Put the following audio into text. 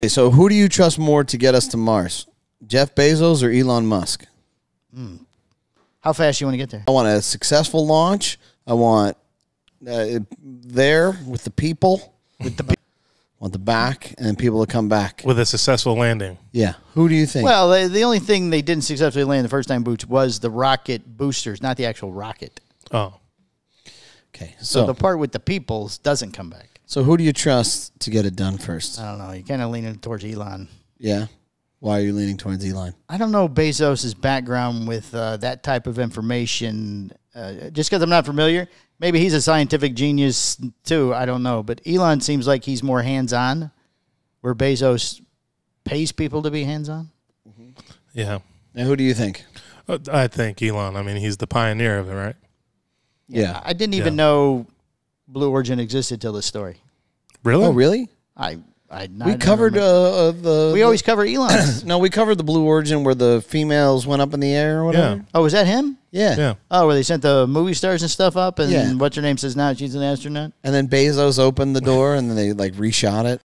Okay, so who do you trust more to get us to Mars? Jeff Bezos or Elon Musk? How fast do you want to get there? I want a successful launch. I want uh, there with the people, With the want the back, and people to come back. with a successful landing. Yeah. Who do you think? well, the, the only thing they didn't successfully land the first time boots was the rocket boosters, not the actual rocket. Oh, okay. So So, the part with the peoples doesn't come back. So who do you trust to get it done first? I don't know. You're kind of leaning towards Elon. Yeah. Why are you leaning towards Elon? I don't know Bezos' background with uh, that type of information. Uh, just because I'm not familiar, maybe he's a scientific genius too. I don't know. But Elon seems like he's more hands on, where Bezos pays people to be hands on. yeah. Now, who do you think? Uh, I think Elon. I mean, he's the pioneer of it, right? Yeah. I didn't even Yeah. know Blue Origin existed till this story. Really? Oh, really? I I we covered uh, uh, the. we always cover Elon's. no, we covered the Blue Origin where the females went up in the air or whatever. Yeah. oh, was that him? Yeah. Yeah. Oh, where they sent the movie stars and stuff up, and Yeah. what's her name says now she's an astronaut. And then Bezos opened the door and then they like reshot it.